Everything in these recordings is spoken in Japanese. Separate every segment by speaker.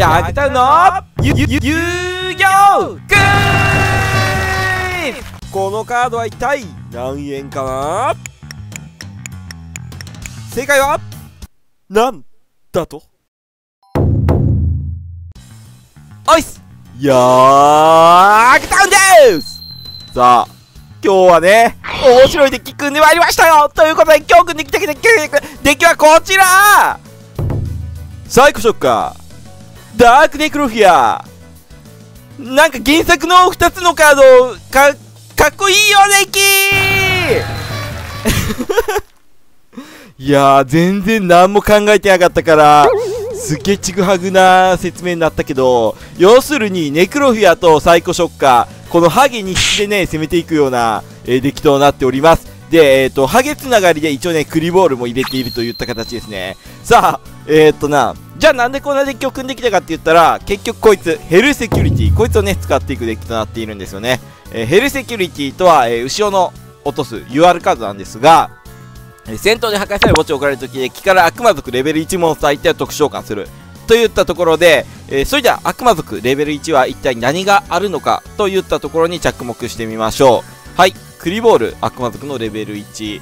Speaker 1: ヤグタウンの？ゆゆ遊戯クイズ！このカードは一体何円かな？正解はなんだと？おいっすヤーグタウンです！さあ今日はね、面白いデッキ組んでまいりましたよ！ということで今日組んできたデッキはこちら！サイコショッカーダークネクロフィアなんか原作の2つのカードかかっこいいよデッキ いやー全然何も考えてなかったからすげえちぐはぐな説明になったけど要するにネクロフィアとサイコショッカーこのハゲに質でね、攻めていくような、えー、デッキとなっております。で、えっ、ー、と、ハゲつながりで一応ね、クリボールも入れているといった形ですね。さあ、えっ、ー、とな、じゃあなんでこんなデッキを組んできたかって言ったら、結局こいつ、ヘルセキュリティ、こいつをね、使っていくデッキとなっているんですよね。えー、ヘルセキュリティとは、えー、後ろの落とす UR カードなんですが、えー、戦闘で破壊され墓地を送られるとき、デッキから悪魔族レベル1モンスター相手を特殊召喚する。といったところで、えー、それでは悪魔族レベル1は一体何があるのかといったところに着目してみましょう。はい。クリボール悪魔族のレベル1。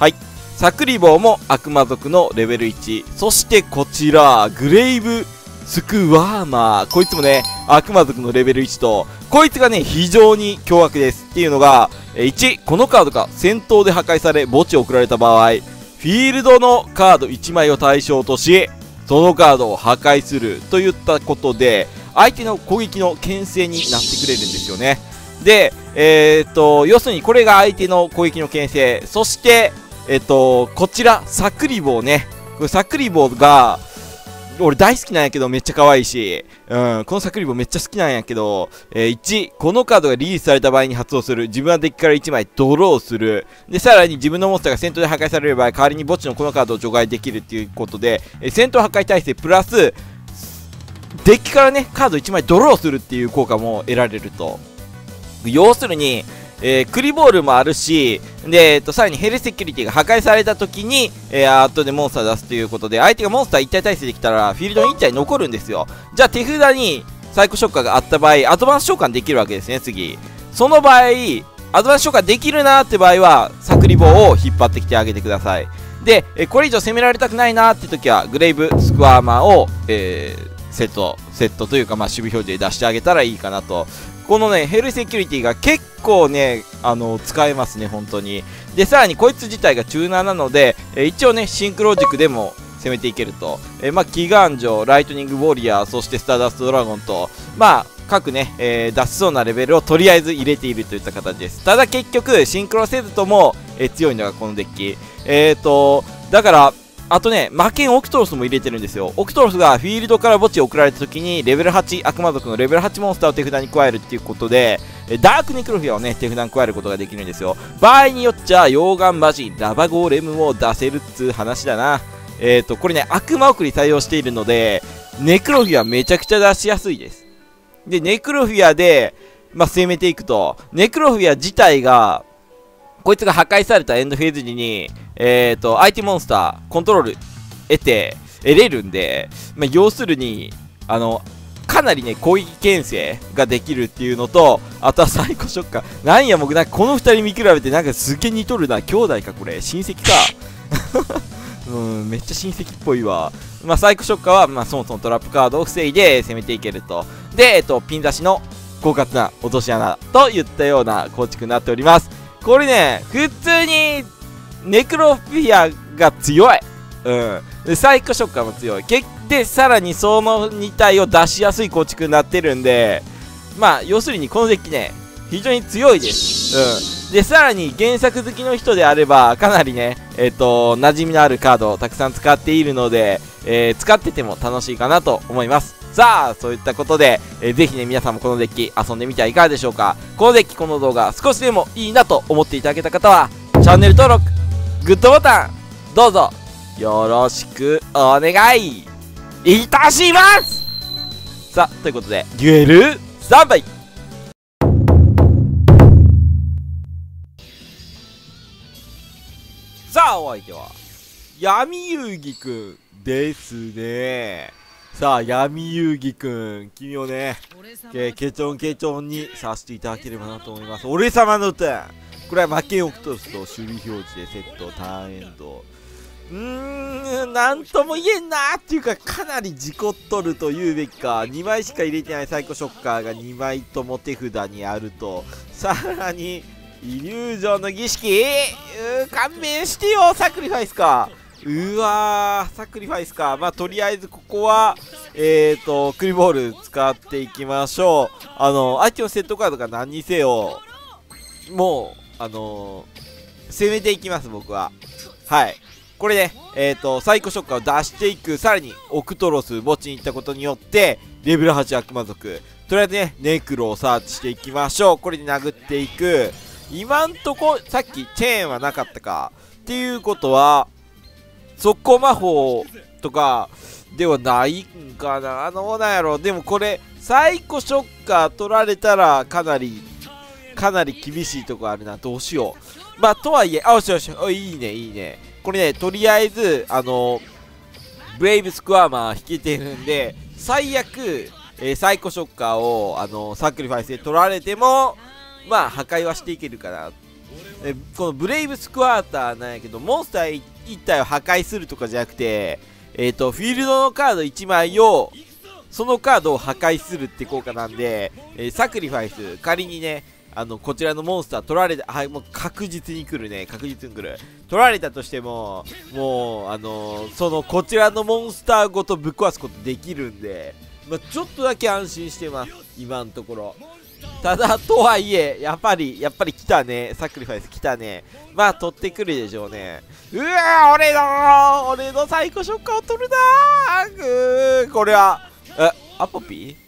Speaker 1: はい。サクリボーも悪魔族のレベル1。そしてこちら、グレイブスクワーマー。こいつもね、悪魔族のレベル1と、こいつがね、非常に凶悪です。っていうのが、1、このカードが戦闘で破壊され墓地を送られた場合、フィールドのカード1枚を対象とし、そのカードを破壊するといったことで、相手の攻撃の牽制になってくれるんですよね。で、えー、っと、要するにこれが相手の攻撃の牽制。そして、え、っと、こちら、サクリボーね。これサクリボーが、俺大好きなんやけどめっちゃ可愛いし、うん、このサクリボめっちゃ好きなんやけど、えー、1、このカードがリリースされた場合に発動する。自分はデッキから1枚ドローする。で、さらに自分のモンスターが戦闘で破壊される場合、代わりに墓地のこのカードを除外できるっていうことで、えー、戦闘破壊耐性プラス、デッキからね、カード1枚ドローするっていう効果も得られると。要するに、えー、クリボールもあるし、で、えっと、さらにヘルセキュリティが破壊された時に、えー、後でモンスター出すということで、相手がモンスター1体耐性できたら、フィールドに1体残るんですよ。じゃあ手札にサイコショッカーがあった場合、アドバンス召喚できるわけですね、次。その場合、アドバンス召喚できるなーって場合は、サクリボーを引っ張ってきてあげてください。で、えこれ以上攻められたくないなーって時は、グレイブスクワーマーを、えー、セット、セットというか、まあ、守備表示で出してあげたらいいかなとこのね、ヘルセキュリティが結構ね、あの、使えますね、本当に。で、さらにこいつ自体がチューナーなので、え一応ね、シンクロ軸でも攻めていけると。えまあ、機巧城、ライトニングウォリアー、そしてスターダストドラゴンと、まあ、各ね、えー、出しそうなレベルをとりあえず入れているといった形です。ただ結局、シンクロせずとも、えー、強いのがこのデッキ。えーと、だから、あとね、魔剣オクトロスも入れてるんですよ。オクトロスがフィールドから墓地送られた時に、レベル8、悪魔族のレベル8モンスターを手札に加えるっていうことで、ダークネクロフィアをね、手札に加えることができるんですよ。場合によっちゃ、溶岩マジ、ラバゴーレムを出せるっつう話だな。えっ、ー、と、これね、悪魔送り対応しているので、ネクロフィアめちゃくちゃ出しやすいです。で、ネクロフィアで、まあ、攻めていくと、ネクロフィア自体が、こいつが破壊されたエンドフェーズ時に、えっ、ー、と、相手モンスター、コントロール得て、得れるんで、まあ、要するに、あの、かなりね、攻撃牽制ができるっていうのと、あとはサイコショッカー。なんや、僕、なんかこの二人見比べて、なんかすげえ似とるな。兄弟か、これ。親戚か。うん、めっちゃ親戚っぽいわ。まあ、サイコショッカーは、まあ、そもそもトラップカードを防いで攻めていけると。で、えっと、ピン出しの狡猾な落とし穴といったような構築になっております。これね、普通に、ネクロフィアが強い。うん。で、サイコショッカーも強い。で、さらにその2体を出しやすい構築になってるんで、まあ、要するにこのデッキね、非常に強いです。うん。で、さらに原作好きの人であれば、かなりね、えっ、ー、と、馴染みのあるカードをたくさん使っているので、えー、使ってても楽しいかなと思います。さあ、そういったことで、えー、ぜひね、皆さんもこのデッキ遊んでみてはいかがでしょうか。このデッキ、この動画、少しでもいいなと思っていただけた方は、チャンネル登録、グッドボタン、どうぞ、よろしくお願い。いたします。さあ、ということで、デュエル3杯。さあ、お相手は、闇遊戯くんですね。さあ闇遊戯くん君をねけケチョンケチョンにさせていただければなと思います。俺様のターンこれは負けをくとすと守備表示でセットターンエンド。うーんなんとも言えんなーっていうかかなり事故っとると言うべきか。2枚しか入れてないサイコショッカーが2枚とも手札にあると。さらにイリュージョンの儀式。うー勘弁してよサクリファイスか。うわーサクリファイスか。まあとりあえずここはえーとクリボール使っていきましょう。あの相手のセットカードが何にせよもうあのー、攻めていきます僕ははいこれね、えっ、ー、と、サイコショッカーを出していく、さらに、オクトロス、墓地に行ったことによって、レベル8悪魔族、とりあえずね、ネクロをサーチしていきましょう。これで殴っていく。今んとこ、さっきチェーンはなかったか。っていうことは、速攻魔法とかではないんかな。どうなんやろ。でもこれ、サイコショッカー取られたら、かなり、かなり厳しいとこあるな。どうしよう。まあ、とはいえ、あ、よしよし、いいね、いいね。これね、とりあえず、あの、ブレイブスクワーマー引けてるんで、最悪、えー、サイコショッカーを、あのサクリファイスで取られても、まあ、破壊はしていけるかな。えこのブレイブスクワーターなんやけど、モンスター1体を破壊するとかじゃなくて、えっ、ー、と、フィールドのカード1枚を、そのカードを破壊するって効果なんで、えー、サクリファイス、仮にね、あの、こちらのモンスター取られた、はい、もう確実に来るね。確実に来る。取られたとしても、もう、あの、その、こちらのモンスターごとぶっ壊すことできるんで、まあ、ちょっとだけ安心してます。今のところ。ただ、とはいえ、やっぱり、やっぱり来たね。サクリファイス来たね。まあ、取ってくるでしょうね。うわー俺の俺のサイコショッカーを取るなーこれは、え、アポピー？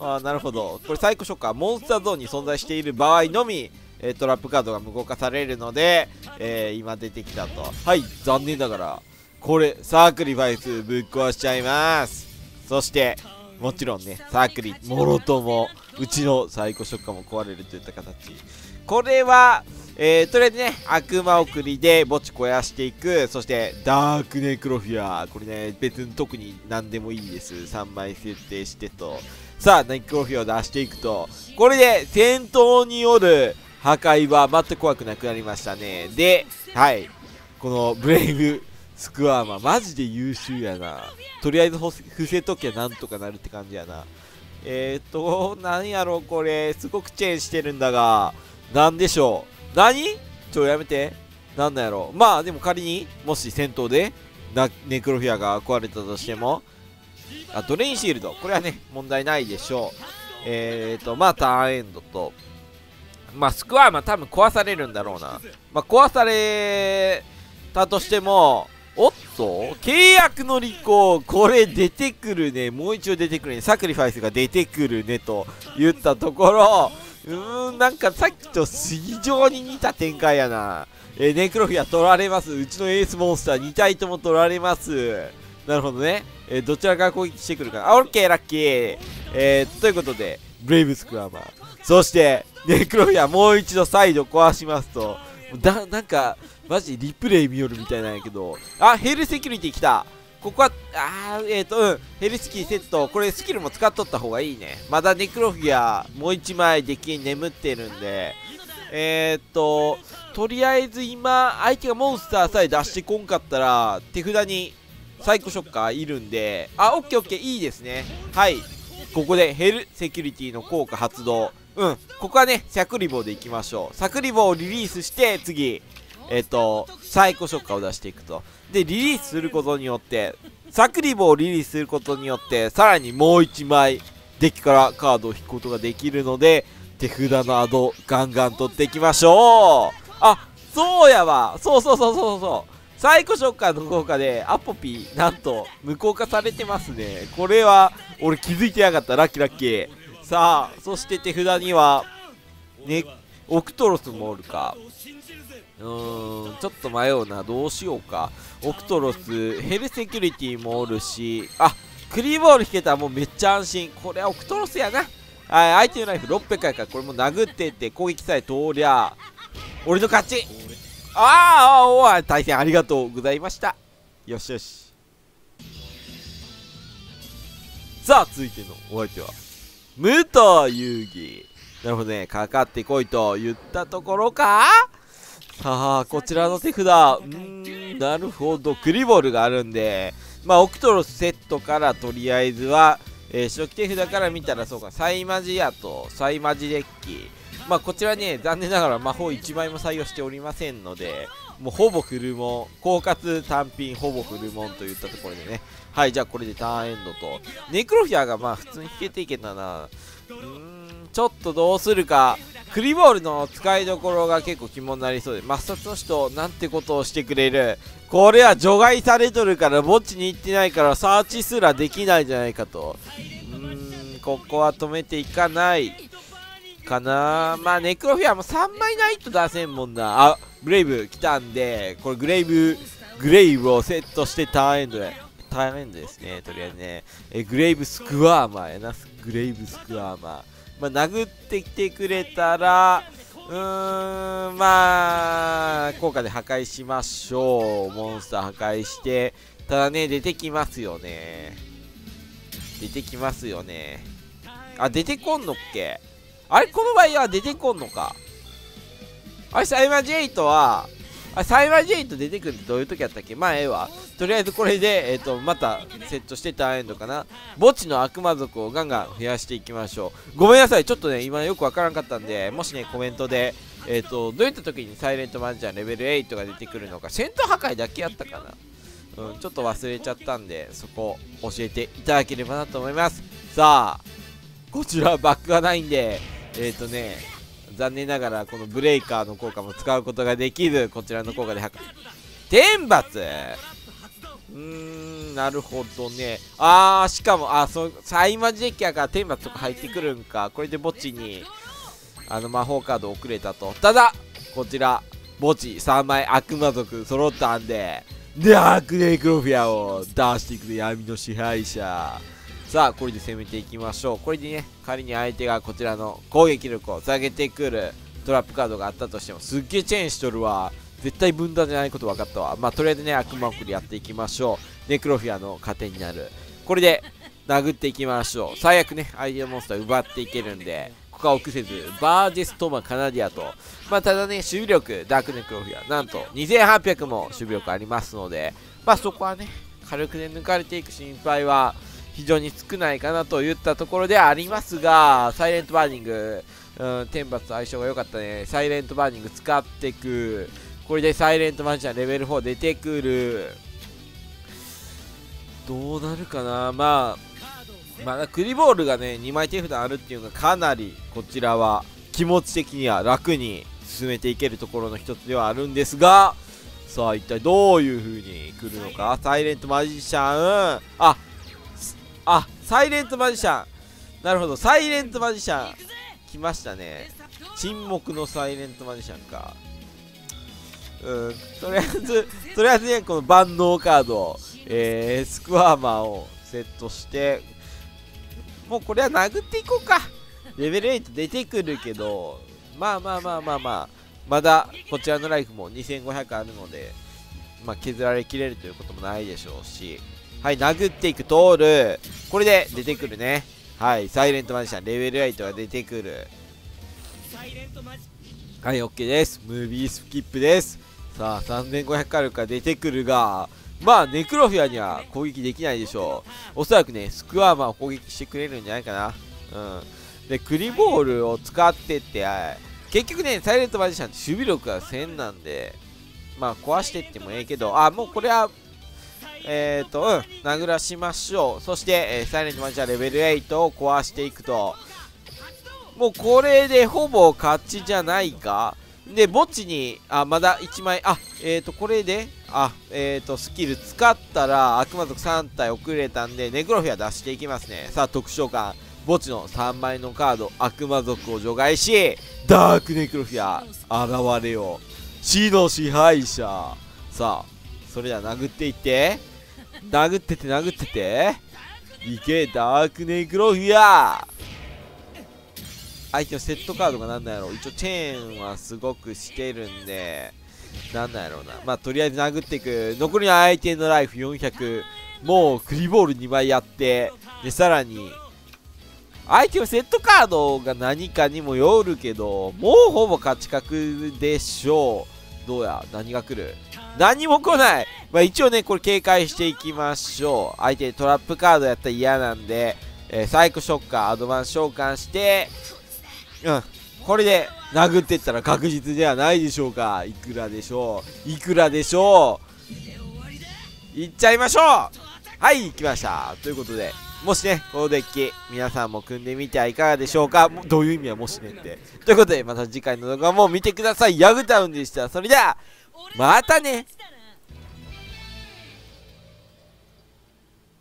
Speaker 1: あなるほど。これサイコショッカー、モンスターゾーンに存在している場合のみ、え、トラップカードが無効化されるので、えー、今出てきたと。はい、残念ながら、これ、サークリファイスぶっ壊しちゃいます。そして、もちろんね、サークリ、もろとも、うちのサイコショッカーも壊れるといった形。これは、えー、とりあえずね、悪魔送りで墓地肥やしていく。そして、ダークネクロフィア。これね、別に特に何でもいいです。3枚設定してと。さあ、ネクロフィアを出していくと。これで、戦闘による破壊は全く怖くなくなりましたね。で、はい。このブレイブスクワーマー、マジで優秀やな。とりあえず伏せときゃなんとかなるって感じやな。えーと、何やろ、これ。すごくチェーンしてるんだが、なんでしょう。何？ちょ、やめて。なんだやろ。まあ、でも仮に、もし戦闘で、ネクロフィアが壊れたとしても、あ、ドレインシールド。これはね、問題ないでしょう。えーと、まあ、ターンエンドと、まあ、スクワーマ多分壊されるんだろうな。まあ、壊されたとしても、おっと契約の履行、これ出てくるね。もう一度出てくるね。サクリファイスが出てくるね。と言ったところ、うーん、なんかさっきと非常に似た展開やな。えー、ネクロフィア取られます。うちのエースモンスター2体とも取られます。なるほどね。えー、どちらから攻撃してくるか。あ、オッケー、ラッキー。えー、ということで、ブレイブスクワーマー。そして、ネクロフィアもう一度再度壊しますと、だ、なんか、マジリプレイ見よるみたいなんやけど、あ、ヘルセキュリティ来た。ここは、あー、えっ、ー、と、うん。ヘルスキーセット。これスキルも使っとった方がいいね。まだネクロフィア、もう1枚デッキに眠ってるんで、えっ、ー、と、とりあえず今、相手がモンスターさえ出してこんかったら、手札にサイコショッカーいるんで、あ、オッケーオッケー、いいですね。はい。ここでヘルセキュリティの効果発動。うん。ここはね、サクリボーでいきましょう。サクリボーをリリースして、次、えっ、ー、と、サイコショッカーを出していくと。で、リリースすることによって、サクリボをリリースすることによって、さらにもう1枚、デッキからカードを引くことができるので、手札のアド、ガンガン取っていきましょうあ、そうやわそうそうそうそうそうサイコショッカーの効果で、アポピー、なんと、無効化されてますね。これは、俺気づいてなかった。ラッキーラッキー。さあ、そして手札には、ね、オクトロスもおるか。うーん、ちょっと迷うな。どうしようか。オクトロス、ヘルセキュリティもおるし、あ、クリーボール引けたらもうめっちゃ安心。これはオクトロスやな。はい、相手のナイフ600回からこれも殴ってって攻撃さえ通りゃ、俺の勝ちああおお対戦ありがとうございました。よしよし。さあ続いてのお相手は武藤遊戯。なるほどねかかってこいと言ったところか。さあこちらの手札。うんなるほど。クリボルがあるんで。まあオクトロスセットからとりあえずはえー、初期手札から見たらそうか、サイマジアとサイマジデッキ。まあこちらね、残念ながら魔法1枚も採用しておりませんので、もうほぼフルモン、狡猾単品ほぼフルモンといったところでね。はい、じゃあこれでターンエンドと。ネクロフィアがまあ普通に引けていけたな。うーん、ちょっとどうするか。クリボールの使いどころが結構肝になりそうで、抹殺の人、なんてことをしてくれる。これは除外されとるから、墓地に行ってないから、サーチすらできないじゃないかと。うーん、ここは止めていかないかな。まあ、ネクロフィアも3枚ないと出せんもんな。あ、グレイブ来たんで、これグレイブ、グレイブをセットしてターンエンドで。ターンエンドですね、とりあえずね。え、グレイブスクワーマーやな。グレイブスクワーマー。まあ、殴ってきてくれたら、うーん、まあ、効果で破壊しましょう。モンスター破壊して、ただね、出てきますよね。出てきますよね。あ、出てこんのっけ？あれこの場合は出てこんのかあれ、サイマジェイトは、あサイマジェイト出てくるってどういう時やったっけ？まあええわ。とりあえずこれで、えっ、ー、と、またセットしてターンエンドかな。墓地の悪魔族をガンガン増やしていきましょう。ごめんなさい。ちょっとね、今よくわからんかったんで、もしね、コメントで、えっ、ー、と、どういった時にサイレントマンジャーレベル8が出てくるのか、戦闘破壊だけやったかな。うん、ちょっと忘れちゃったんで、そこ教えていただければなと思います。さあ、こちらバックがないんで、えっ、ー、とね、残念ながらこのブレイカーの効果も使うことができずこちらの効果で天罰。うーんなるほどね。あーしかもあそサイマジデッキやから天罰とか入ってくるんか。これで墓地にあの魔法カード送れたと。ただこちら墓地3枚悪魔族揃ったんでダークネイクロフィアを出していく闇の支配者。さあ、これで攻めていきましょう。これでね、仮に相手がこちらの攻撃力を下げてくるトラップカードがあったとしても、すっげえチェーンしとるわ。絶対分断じゃないこと分かったわ。まあ、とりあえずね、悪魔送りやっていきましょう。ネクロフィアの糧になる。これで、殴っていきましょう。最悪ね、アイデアモンスター奪っていけるんで、ここは臆せず、バージェストマカナディアと、まあ、ただね、守備力、ダークネクロフィア、なんと2800も守備力ありますので、まあ、そこはね、軽くね、抜かれていく心配は、非常に少ないかなといったところでありますが、サイレントバーニング、うん、天罰と相性が良かったね。サイレントバーニング使ってく。これでサイレントマジシャンレベル4出てくる。どうなるかな？まあ、まだクリボールがね、2枚手札あるっていうのがかなりこちらは気持ち的には楽に進めていけるところの一つではあるんですが、さあ一体どういう風に来るのか？サイレントマジシャン、あ、あサイレントマジシャン。なるほどサイレントマジシャン。来ましたね。沈黙のサイレントマジシャンか。うんとりあえずとりあえずねこの万能カードえー、スクワーマーをセットしてもうこれは殴っていこうか。レベル8出てくるけどまあまあまあまあまあまだこちらのライフも2500あるのでまあ、削られきれるということもないでしょうし。はい、殴っていく、通る。これで出てくるね。はい、サイレントマジシャン、レベル8が出てくる。はい、OK です。ムービースキップです。さあ、3500あるか出てくるが、まあ、ネクロフィアには攻撃できないでしょう。おそらくね、スクワーマーを攻撃してくれるんじゃないかな。うん。で、クリボールを使ってって、結局ね、サイレントマジシャンって守備力が1000なんで、まあ、壊してってもええけど、あ、もうこれはえっ、と、うん、殴らしましょう。そして、えー、サイレントマジャーレベル8を壊していくと。もうこれでほぼ勝ちじゃないかで、墓地に、あ、まだ1枚、あ、えっ、ー、と、これで、あ、えっ、と、スキル使ったら、悪魔族3体遅れたんで、ネクロフィア出していきますね。さあ、特召喚。墓地の3枚のカード、悪魔族を除外し、ダークネクロフィア、現れよ。死の支配者。さあ、それでは殴っていって。殴ってて殴ってて。いけダークネクロフィア。相手のセットカードがなんだろう。一応チェーンはすごくしてるんで。なんだろうな。まあとりあえず殴っていく。残りの相手のライフ400もうクリボール2枚やって。でさらに相手はセットカードが何かにもよるけどもうほぼ勝ち確でしょう。どうや？何が来る？何も来ない。まあ一応ねこれ警戒していきましょう。相手トラップカードやったら嫌なんで、えー、サイコショッカーアドバンス召喚してうん。これで殴ってったら確実ではないでしょうか。いくらでしょう。いくらでしょう。いっちゃいましょう。はい行きました。ということでもしね、このデッキ、皆さんも組んでみてはいかがでしょうか。どういう意味はもしねって。ということで、また次回の動画も見てください。ヤグタウンでした。それでは、またね。